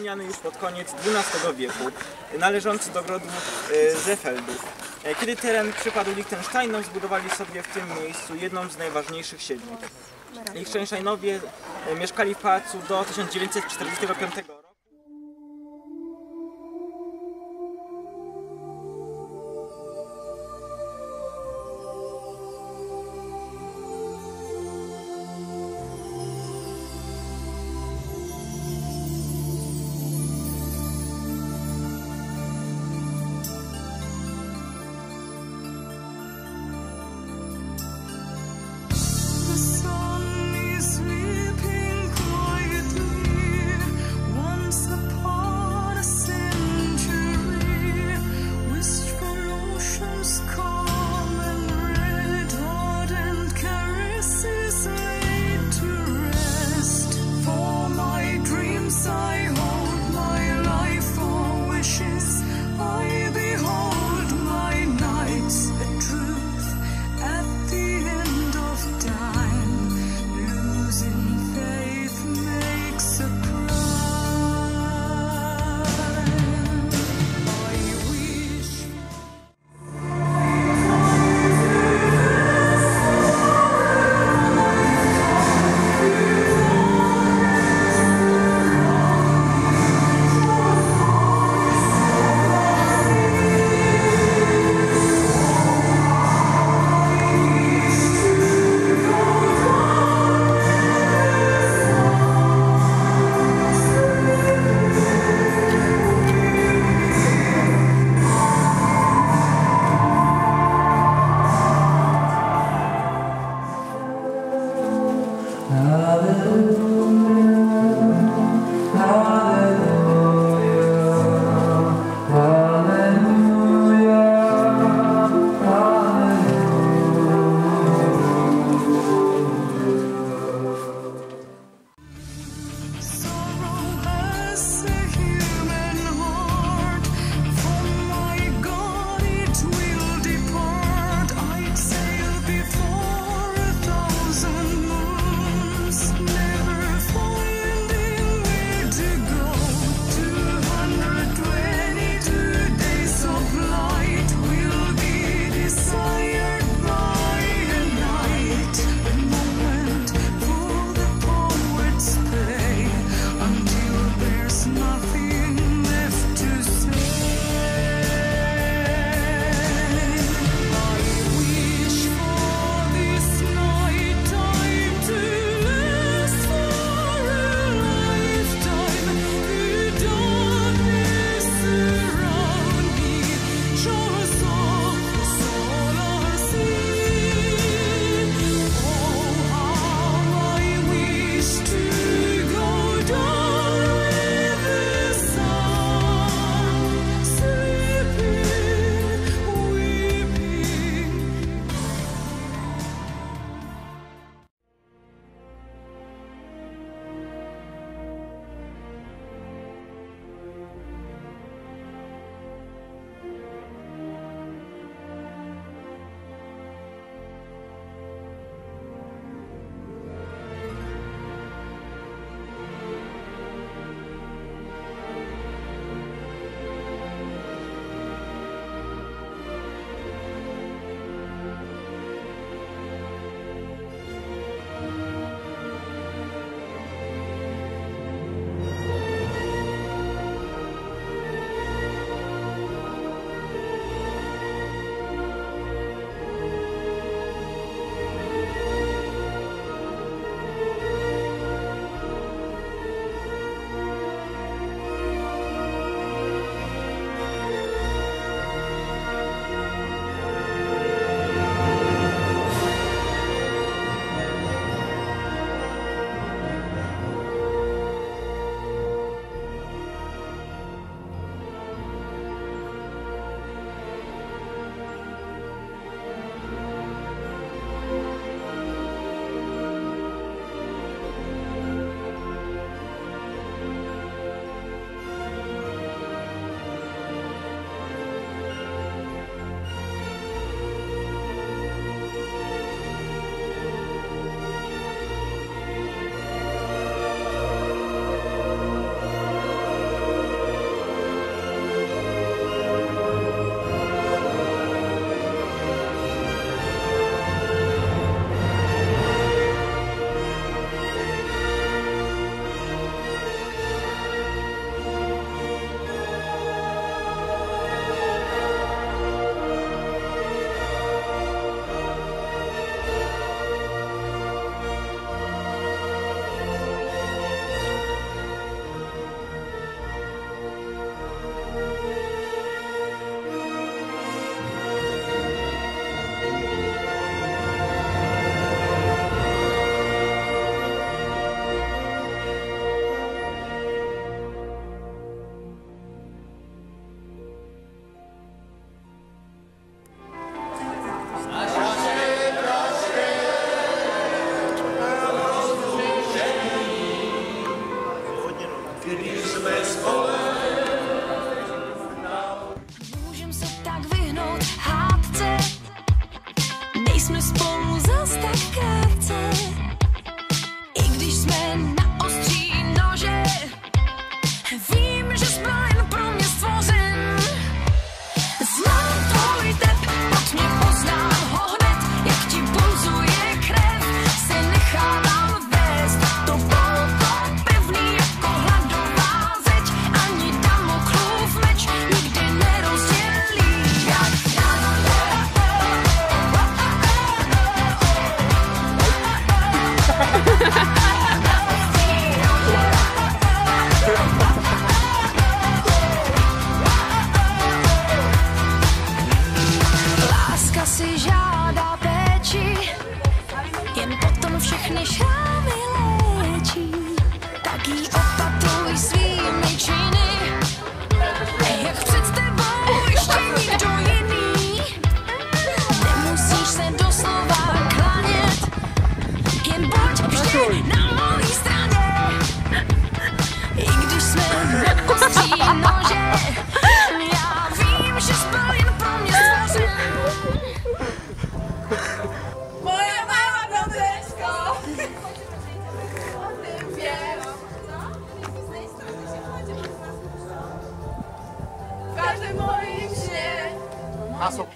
wspomniany już pod koniec XII wieku, należący do grodu e, Zefeldów. E, Kiedy teren przypadł Liechtensteinom, zbudowali sobie w tym miejscu jedną z najważniejszych siedmiu. Liechtensteinowie e, mieszkali w pałacu do 1945 roku. Hallelujah. Podcast. für diese Messwoche. そこ。